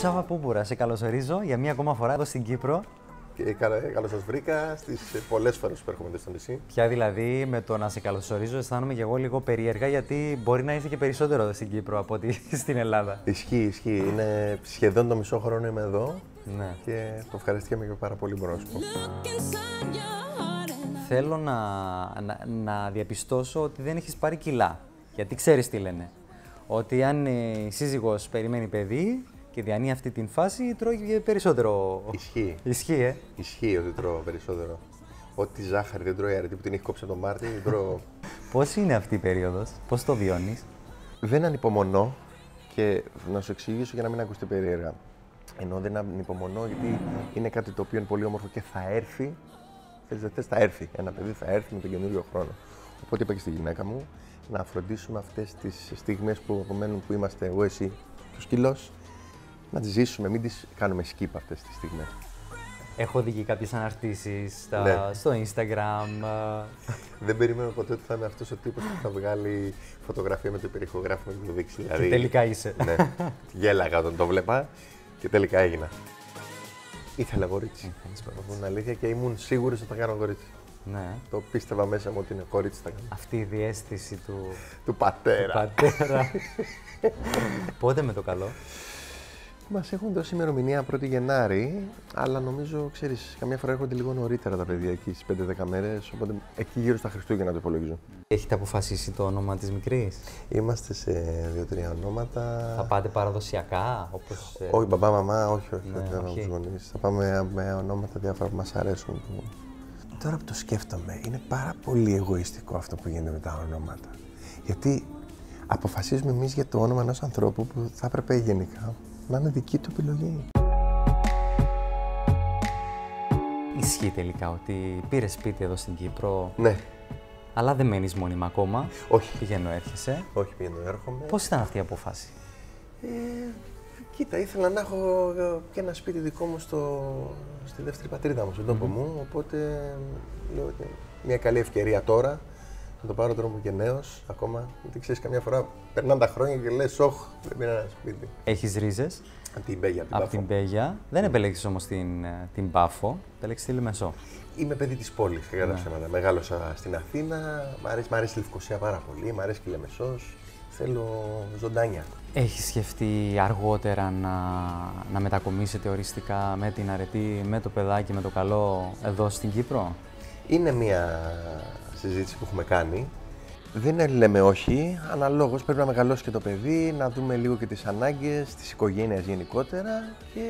Σάβα Πούπουρα, σε καλωσορίζω για μία ακόμα φορά εδώ στην Κύπρο. Και καλώς σας βρήκα στις πολλές φορές που έρχομαι εδώ στο νησί. Πια δηλαδή με το να σε καλωσορίζω αισθάνομαι και εγώ λίγο περίεργα γιατί μπορεί να είσαι και περισσότερο εδώ στην Κύπρο από ότι στην Ελλάδα. Ισχύει, ισχύει. Είναι σχεδόν το μισό χρόνο είμαι εδώ Ναι. και το ευχαριστήκαμε και πάρα πολύ μπορώ να σου πω. Θέλω να, να, να διαπιστώσω ότι δεν έχεις πάρει κιλά. Γιατί ξέρεις τι λένε. Ότι αν ε, η σύζυγος περιμένει παιδί και διανύει αυτή την φάση, τρώει περισσότερο. Ισχύει. Ισχύει, ε. Ισχύει ότι τρώω περισσότερο. Ό,τι ζάχαρη δεν τρώει αρετή που την έχει κόψει από τον Μάρτι, δεν τρώω. Πώς είναι αυτή η περίοδος, πώς το βιώνεις; δεν ανυπομονώ και να σου εξηγήσω για να μην ακουστεί περίεργα. Ενώ δεν ανυπομονώ γιατί είναι κάτι το οποίο είναι πολύ όμορφο και θα έρθει. Θες δεν θες, θα έρθει. Ένα παιδί θα έρθει με τον καινούριο χρόνο. Οπότε είπα και στη γυναίκα μου να φροντίσουμε αυτές τις στιγμές που απομένουν που είμαστε εγώ, εσύ και ο σκύλος, να τις ζήσουμε, μην τις κάνουμε skip αυτές τις στιγμές. Έχω δει και κάποιες αναρτήσεις στα- Ναι. στο Instagram. ε, Δεν περίμενα ποτέ ότι θα είμαι αυτός ο τύπος που θα βγάλει φωτογραφία με το υπερηχογράφημα και το δείξει. Δηλαδή, Και τελικά είσαι. Ναι, γέλαγα όταν το βλέπα και τελικά έγινα. Ήθελα αγορίτσι. Να πω την αλήθεια και ήμουν σίγουρος ότι θα κάνω αγορίτσι. Ναι. Το πίστευα μέσα μου ότι είναι κορίτσι θα κάνω. Αυτή η διέστηση του Του πατέρα. πατέρα. Πότε με το καλό; Μας έχουν δώσει ημερομηνία 1η Γενάρη, αλλά νομίζω, ξέρεις, καμιά φορά έρχονται λίγο νωρίτερα τα παιδιά εκεί στις 5-10 μέρες. Οπότε εκεί γύρω στα Χριστούγεννα το υπολογίζω. Έχετε αποφασίσει το όνομα της μικρής; Είμαστε σε δύο-τρία ονόματα. Θα πάτε παραδοσιακά, όπως... ε, Όχι, μπαμπά, μαμά, όχι, όχι. Ναι, δεν θα όχι. τους γονείς. Θα πάμε με ονόματα διάφορα που μας αρέσουν. που- Τώρα που το σκέφτομαι, είναι πάρα πολύ εγωιστικό αυτό που γίνεται με τα ονόματα. Γιατί αποφασίζουμε εμείς για το όνομα ενός ανθρώπου που θα έπρεπε γενικά να είναι δική του επιλογή. Ισχύει τελικά ότι πήρες σπίτι εδώ στην Κύπρο, Ναι, αλλά δεν μένεις μόνιμα ακόμα. όχι. Πηγαίνω, έρχεσαι. Όχι, πηγαίνω, έρχομαι. Πώς ήταν αυτή η απόφαση; Ε, κοίτα, ήθελα να έχω ε, και ένα σπίτι δικό μου στο, στη δεύτερη πατρίδα μου, στον τόπο μου. Οπότε λέω ότι μια καλή ευκαιρία τώρα να το πάρω τώρα που και νέος ακόμα. Γιατί ξέρεις, καμιά φορά περνάνε τα χρόνια και λες: Όχι, δεν πήρα ένα σπίτι. Έχεις ρίζες; Από την Μπέγια, από την από Πάφο. την Πέγια. Δεν επέλεξες όμως την, ε, την Πάφο, επέλεξες τη Λεμεσό. Είμαι παιδί της πόλης, κατά τα ψέματα. Μεγάλωσα στην Αθήνα. Μ' αρέσει, μ' αρέσει η Λευκοσία πάρα πολύ. Μ' αρέσει και η Λεμεσός. Θέλω ζωντάνια. Έχεις σκεφτεί αργότερα να, να μετακομίσετε οριστικά με την αρετή, με το παιδάκι, με το καλό εδώ στην Κύπρο; Είναι μια συζήτηση που έχουμε κάνει. Δεν λέμε όχι, αναλόγως πρέπει να μεγαλώσει και το παιδί, να δούμε λίγο και τις ανάγκες της οικογένειας γενικότερα και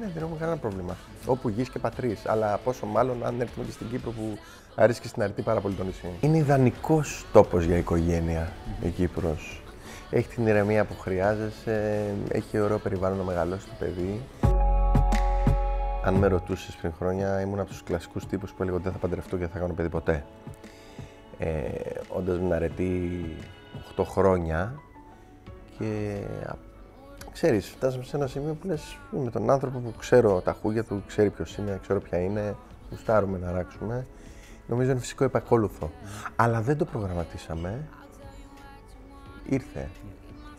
ναι, δεν έχουμε κανένα πρόβλημα. Όπου γης και πατρίς, αλλά πόσο μάλλον αν έρθουμε και στην Κύπρο που αρέσει και στην Αρετή πάρα πολύ το νησί. Είναι ιδανικός τόπος για οικογένεια η Κύπρος. Έχει την ηρεμία που χρειάζεσαι, έχει ωραίο περιβάλλον να μεγαλώσει το παιδί. Αν με ρωτούσες πριν χρόνια, ήμουν από τους κλασικούς τύπους που έλεγα ότι δεν θα παντρευτώ και δεν θα κάνω παιδί ποτέ. Ε, Όντα με αρετή 8 χρόνια και α, ξέρεις, φτάσαμε σε ένα σημείο που λες με τον άνθρωπο που ξέρω τα χούγια του, ξέρει ποιος είναι, ξέρω ποια είναι, γουστάρουμε να ράξουμε. Νομίζω είναι φυσικό επακόλουθο. Αλλά δεν το προγραμματίσαμε. Ήρθε.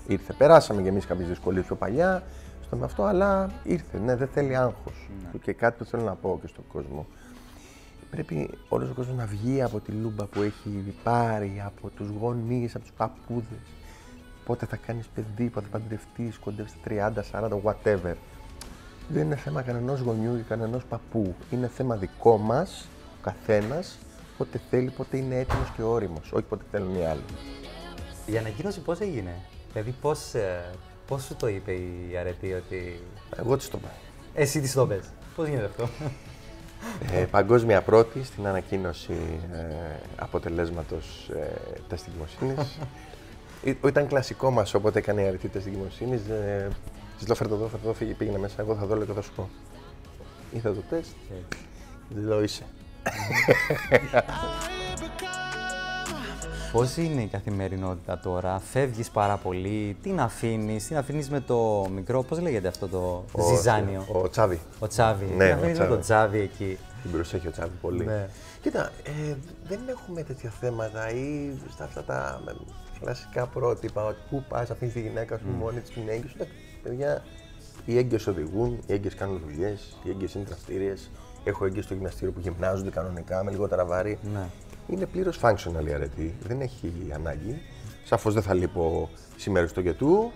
Ήρθε. Περάσαμε κι εμείς κάποιες δυσκολίες πιο παλιά στο με αυτό, αλλά ήρθε. Ναι, δεν θέλει άγχος. Και κάτι που θέλω να πω και στον κόσμο. Πρέπει όλος ο κόσμος να βγει από τη λούμπα που έχει πάρει, από τους γονείς, από τους παππούδες. Πότε θα κάνεις παιδί, πότε θα παντρευτείς, κοντεύεις στα 30, 40, whatever. Δεν είναι θέμα κανενός γονιού ή κανενός παππού. Είναι θέμα δικό μας, ο καθένας, πότε θέλει, πότε είναι έτοιμος και όριμος. Όχι πότε θέλουν οι άλλοι. Η ανακοίνωση πώς έγινε, δηλαδή πώς, ε, πώς σου το είπε η αρετή ότι Εγώ τι το πάω. εσύ της το πες. Πώς γίνεται αυτό; Ε, παγκόσμια πρώτη στην ανακοίνωση ε, αποτελέσματος ε, τεστ εγκυμοσύνης. Ή- Ήταν κλασικό μας, όποτε έκανε η αρετή τεστ εγκυμοσύνης. Ε, της λέω, φέρτε το εδώ, φέρτε το εδώ, φύγε, πήγαινε μέσα, εγώ θα δω, λέω και θα σου πω. Είδα το τεστ, της λέω είσαι. Πώς είναι η καθημερινότητα τώρα, φεύγεις πάρα πολύ, τι να αφήνεις, τι να αφήνεις με το μικρό, πώς λέγεται αυτό το Ο- ζυζάνιο, Ο Τσάβη. ο τσάβι, Ναι, τι να ο αφήνεις με Τσάβη. το τσάβι εκεί. Την προσέχει ο Τσάβη πολύ. Ναι. Κοίτα, ε, δεν έχουμε τέτοια θέματα ή στα αυτά τα ε, κλασικά πρότυπα ότι πού πας, αφήνεις τη γυναίκα σου μόνη της, την έγκυση. Εντάξει, παιδιά, Οι έγκυε οδηγούν, οι έγκυες κάνουν δουλειές, οι έγκυες είναι δραστήριε. Έχω έγκυες στο γυμναστήριο που γυμνάζονται κανονικά με λιγότερα βάρη. Ναι. Είναι πλήρως functional η αρετή. Δεν έχει ανάγκη. Σαφώς δεν θα λείπω σήμερα στο γετού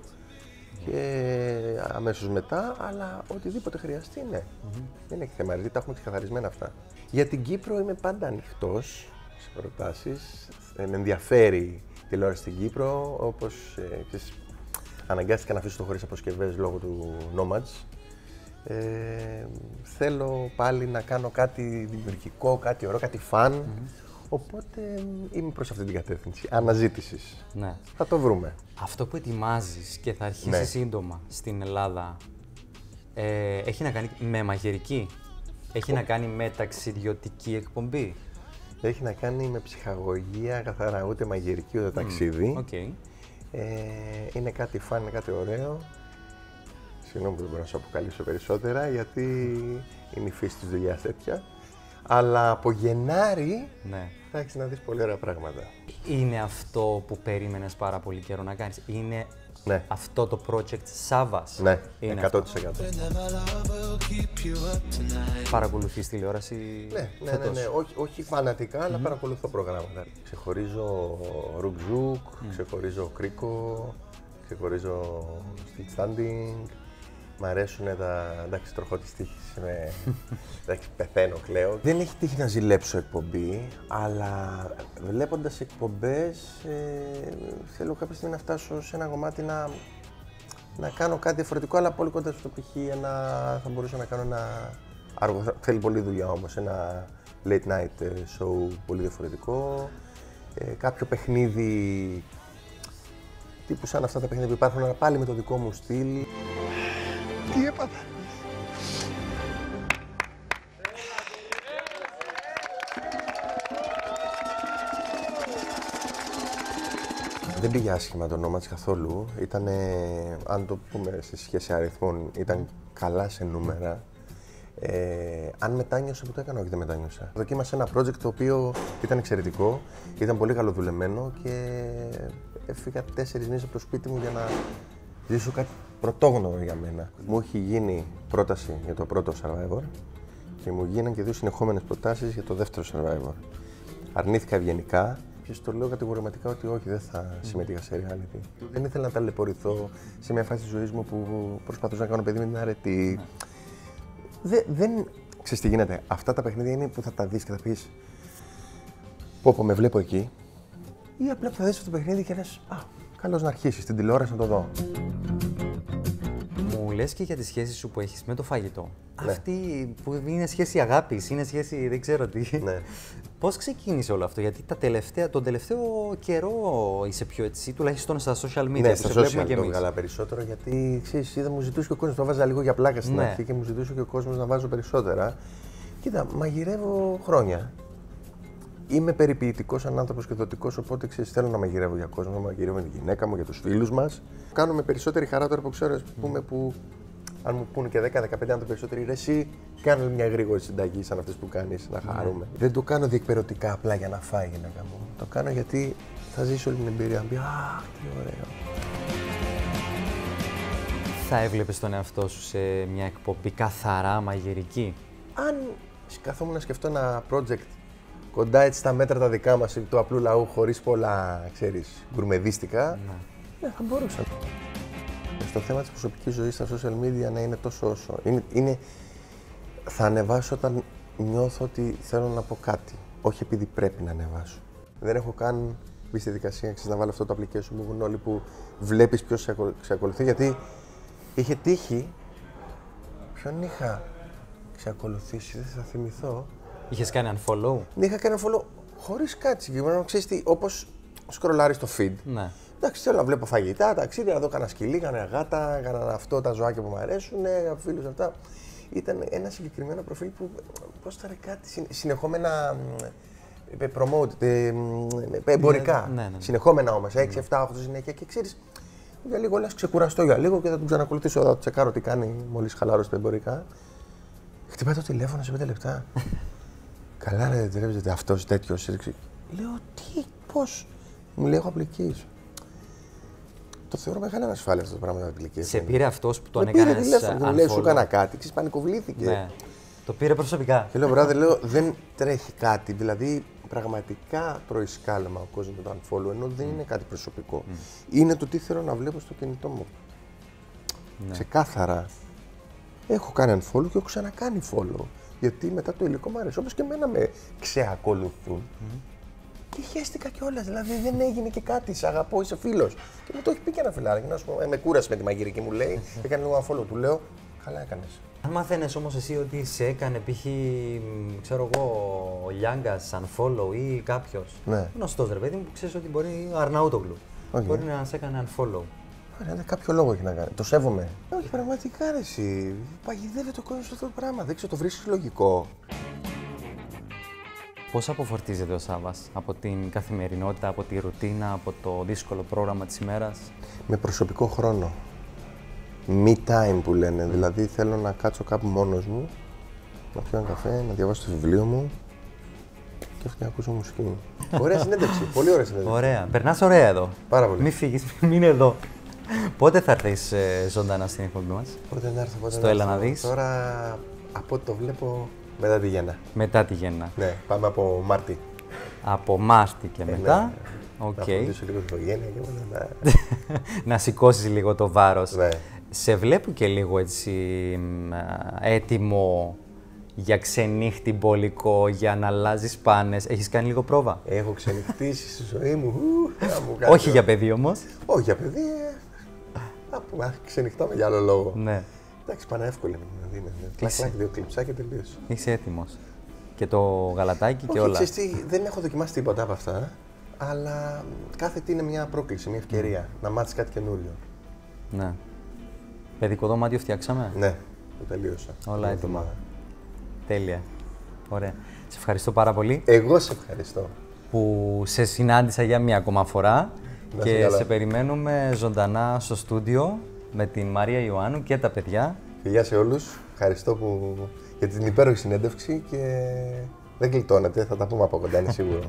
και αμέσως μετά, αλλά οτιδήποτε χρειαστεί, ναι. Δεν έχει θέμα. Δηλαδή τα έχουμε ξεκαθαρισμένα αυτά. Για την Κύπρο είμαι πάντα ανοιχτός σε προτάσεις. Με ενδιαφέρει η τηλεόραση στην Κύπρο, όπως ε, αναγκάστηκα να αφήσω το χωρίς αποσκευές λόγω του Nomads. Ε, θέλω πάλι να κάνω κάτι δημιουργικό, κάτι ωραίο, κάτι φαν. Οπότε είμαι προς αυτή την κατεύθυνση αναζήτησης. ναι. Θα το βρούμε. Αυτό που ετοιμάζεις και θα αρχίσει Ναι. σύντομα στην Ελλάδα ε, έχει να κάνει με μαγειρική; Έχει να κάνει με ταξιδιωτική εκπομπή; Έχει να κάνει με ψυχαγωγία, καθαρά ούτε μαγειρική ούτε ταξίδι. Οκ. Ε, είναι κάτι fun, είναι κάτι ωραίο. Συγγνώμη που δεν μπορώ να σου αποκαλύψω περισσότερα, γιατί είναι η φύση της δουλειάς τέτοια. Αλλά από Γενάρη Ναι. Θα έχεις να δεις πολύ ωραία πράγματα. Είναι αυτό που περίμενες πάρα πολύ καιρό να κάνεις. Είναι Ναι. αυτό το project Σάββα. Ναι, Είναι 100%. Παρακολουθείς τηλεόραση Ναι, ναι, ναι, φέτος. ναι. Όχι, όχι φανατικά, αλλά παρακολουθώ προγράμματα. Ξεχωρίζω ρουκζούκ, ξεχωρίζω κρίκο, ξεχωρίζω street standing. Μ' αρέσουν τα. εντάξει, τροχό τη τύχη. Με... εντάξει, πεθαίνω, κλαίω. Δεν έχει τύχει να ζηλέψω εκπομπή, αλλά βλέποντας εκπομπές, ε, θέλω κάποια στιγμή να φτάσω σε ένα κομμάτι να, να κάνω κάτι διαφορετικό, αλλά πολύ κοντά στο π.χ. ένα, θα μπορούσα να κάνω ένα αργο, θέλει πολλή δουλειά όμως, ένα late night ε, show πολύ διαφορετικό, ε, κάποιο παιχνίδι τύπου σαν αυτά τα παιχνίδια που υπάρχουν, αλλά πάλι με το δικό μου στυλ. Τι έπαθα. Δεν πήγε άσχημα το όνομα της καθόλου. Ήταν, αν το πούμε σε σχέση αριθμών, ήταν καλά σε νούμερα. Ε, αν μετάνιωσα, που το έκανα, όχι δεν μετάνιωσα. Δοκίμασα ένα project το οποίο ήταν εξαιρετικό, ήταν πολύ καλοδουλεμένο και έφυγα τέσσερις μήνες από το σπίτι μου για να ζήσω κάτι πρωτόγνωρο για μένα. Μου έχει γίνει πρόταση για το πρώτο Survivor και μου γίνανε και δύο συνεχόμενες προτάσεις για το δεύτερο Survivor. Αρνήθηκα ευγενικά και στο λέω κατηγορηματικά ότι όχι, δεν θα συμμετείχα σε reality. Δεν ήθελα να ταλαιπωρηθώ σε μια φάση της ζωής μου που προσπαθούσα να κάνω παιδί με την αρετή. Δε, δεν. Ξέρεις τι γίνεται. Αυτά τα παιχνίδια είναι που θα τα δεις και θα πεις Πω πω με βλέπω εκεί ή απλά που θα δεις αυτό το παιχνίδι και λες Α, καλώς να αρχίσεις την τηλεόραση να το δω. Μου λες και για τη σχέση σου που έχεις με το φαγητό. Ναι. Αυτή που είναι σχέση αγάπης, είναι σχέση δεν ξέρω τι. Ναι. Πώς ξεκίνησε όλο αυτό, γιατί τα τελευταία, τον τελευταίο καιρό είσαι πιο έτσι, τουλάχιστον στα social media Ναι, που στα σε βλέπουμε social κι το εμείς. βγάλα περισσότερο γιατί ξέρεις, είδα μου ζητούσε και ο κόσμος. Το βάζα λίγο για πλάκα στην Ναι. αρχή και μου ζητούσε και ο κόσμος να βάζω περισσότερα. Κοίτα, μαγειρεύω χρόνια. Είμαι περιποιητικός σαν άνθρωπος και δοτικός, οπότε ξέρεις, θέλω να μαγειρεύω για κόσμο, να μαγειρεύω με τη γυναίκα μου, για τους φίλους μας. Κάνω με περισσότερη χαρά τώρα που ξέρω, ας πούμε, που αν μου πούνε και 10-15 άνθρωποι περισσότεροι, ρε, εσύ κάνω μια γρήγορη συνταγή σαν αυτές που κάνεις, να χαρούμε. Δεν το κάνω διεκπαιρεωτικά απλά για να φάει η γυναίκα μου. Το κάνω γιατί θα ζήσω όλη την εμπειρία. Να πει, Αχ, τι ωραίο. Θα έβλεπες τον εαυτό σου σε μια εκπομπή καθαρά μαγειρική; αν καθόμουν να σκεφτώ ένα project κοντά έτσι στα μέτρα τα δικά μας του απλού λαού χωρίς πολλά, ξέρεις, γκουρμεδίστικα, ναι, θα μπορούσα. Στο θέμα της προσωπικής ζωής στα social media να είναι τόσο όσο. Είναι, είναι, θα ανεβάσω όταν νιώθω ότι θέλω να πω κάτι, όχι επειδή πρέπει να ανεβάσω. Δεν έχω καν μπει στη δικασία ξέρεις, να βάλω αυτό το application που έχουν όλοι που βλέπεις ποιος σε ακολου- σε ακολουθεί, γιατί είχε τύχει Ποιον είχα ξεκολουθήσει, δεν θα θυμηθώ. Είχες κάνει unfollow; Ναι, είχα κάνει follow χωρίς κάτι συγκεκριμένο. Ξέρεις τι, όπως σκρολάρεις το feed. Ναι. Εντάξει, θέλω να βλέπω φαγητά, ταξίδια, να δω κανένα σκυλί, κανένα γάτα, κανένα αυτό, τα ζωάκια που μου αρέσουν, φίλους αυτά. Ήταν ένα συγκεκριμένο προφίλ που. Πώς ήταν κάτι. συν- Συνεχόμενα. μ, ε, promote, ε, μ, ε, εμπορικά. Ναι, ναι, ναι. Συνεχόμενα όμως, 6-7, 8 συνέχεια και ξέρεις. Για λίγο λες, ξεκουραστώ για λίγο και θα τον ξανακολουθήσω. Θα τσεκάρω τι κάνει μόλις χαλάρωσε τα εμπορικά. Χτυπάει το τηλέφωνο σε 5 λεπτά. Καλά, ρε, δεν τρέπεζεται αυτός τέτοιος. Λέω, τι, πώς. Μου λέει, έχω application. Το θεωρώ μεγάλη ανασφάλεια αυτό το πράγμα με τα Σε πήρε αυτός που τον Με πήρε έκανες. τηλέφωνο, μου λέει σου έκανα κάτι, ξέρεις, πανικοβλήθηκε. Ναι. Το πήρε προσωπικά. Και λέω, βράδυ, λέω, δεν τρέχει κάτι. Δηλαδή, πραγματικά προεισκάλεμα ο κόσμος με το unfollow, ενώ δεν είναι κάτι προσωπικό. Είναι το τι θέλω να βλέπω στο κινητό μου. Ναι. Ξεκάθαρα. Έχω κάνει unfollow και έχω ξανακάνει follow. Γιατί μετά το υλικό μου αρέσει. Όπως και εμένα με ξεακολουθούν. Και χαίστηκα κιόλας. Δηλαδή δεν έγινε και κάτι. Σε αγαπώ, είσαι φίλος. Και μου το έχει πει και ένα φιλάρι. Να σου πω, ε, με κούρασε με τη μαγειρική μου λέει. Έκανε λίγο unfollow. Του λέω, καλά έκανες. Αν μάθαινε όμως εσύ ότι σε έκανε π.χ. μ, ξέρω εγώ, ο Λιάγκας, unfollow ή κάποιος. Ναι. Γνωστός ρε παιδί μου που ξέρεις ότι μπορεί. Ο Αρναούτογλου. Οκ. Μπορεί να σε έκανε unfollow. Ωραία, ναι, κάποιο λόγο έχει να κάνει. Το σέβομαι. Όχι, πραγματικά ρε συ. Παγιδεύεται ο κόσμος αυτό το πράγμα. Δεν ξέρω, το βρίσκεις λογικό. Πώς αποφορτίζεται ο Σάββας από την καθημερινότητα, από τη ρουτίνα, από το δύσκολο πρόγραμμα της ημέρας; Με προσωπικό χρόνο. Me time που λένε. Δηλαδή θέλω να κάτσω κάπου μόνος μου, να πιω ένα καφέ, να διαβάσω το βιβλίο μου και αυτό να ακούσω μουσική. ωραία συνέντευξη. Πολύ ωραία συνέντευξη. Ωραία. Περνάς ωραία εδώ. Πάρα πολύ. Μην φύγεις, μείνε εδώ. Πότε θα έρθεις ζωντανά στην εκπομπή μας, Πότε να έρθω, πότε Στο να έλα έρθω. να δεις. Τώρα από ό,τι το βλέπω μετά τη Γέννα. μετά τη Γέννα. Ναι, πάμε από Μάρτι. Από Μάρτι και μετά. ναι. Οκ. Να φροντίσω λίγο την οικογένεια και μετά να... να σηκώσεις λίγο το βάρος. Ναι. Σε βλέπω και λίγο έτσι μ, α, έτοιμο για ξενύχτη μπολικό, για να αλλάζεις πάνες. Έχεις κάνει λίγο πρόβα; Έχω ξενυχτήσει στη ζωή μου. Ου, να μου κάνεις. Όχι για παιδί όμως. Όχι για παιδί. ε, Να πούμε, ξενυχτάμε για άλλο λόγο. ναι. Εντάξει, πάνε εύκολα να δίνει. Κλακ, Είσαι. κλακ, δύο κλειψάκια και τελείωσε. Είσαι έτοιμος. Και το γαλατάκι και Όχι, όλα. ξέρεις τι, δεν έχω δοκιμάσει τίποτα από αυτά. Αλλά κάθε τι είναι μια πρόκληση, μια ευκαιρία να μάθεις κάτι καινούριο. Ναι. Παιδικό δωμάτιο φτιάξαμε; Ναι, το τελείωσα. Όλα Την έτοιμα. εβδομάδα. Τέλεια. Ωραία. Σε ευχαριστώ πάρα πολύ Εγώ σε ευχαριστώ. που σε συνάντησα για μία ακόμα φορά Να είσαι και καλά. σε περιμένουμε ζωντανά στο στούντιο με την Μαρία Ιωάννου και τα παιδιά. Και γεια σε όλους. Ευχαριστώ που... για την υπέροχη συνέντευξη και δεν γλιτώνετε, θα τα πούμε από κοντά, είναι σίγουρο.